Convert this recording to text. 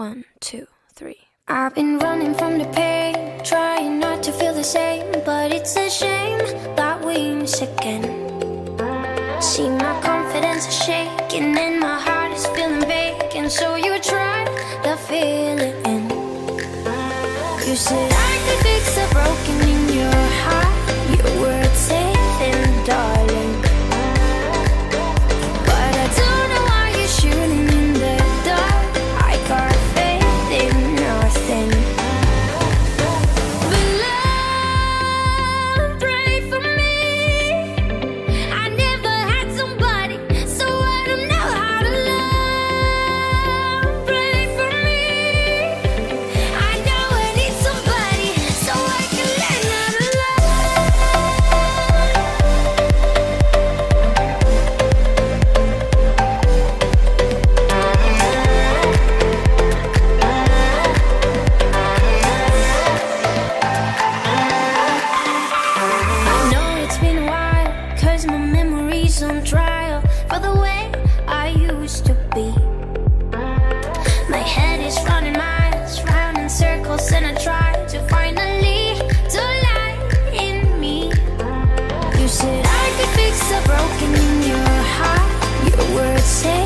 One, two, three. I've been running from the pain, trying not to feel the same, but it's a shame that we miss again. See, my confidence is shaking and my heart is feeling vacant, so you try to fill it in. You said I could fix a broken fix a broken in your heart, your words darling.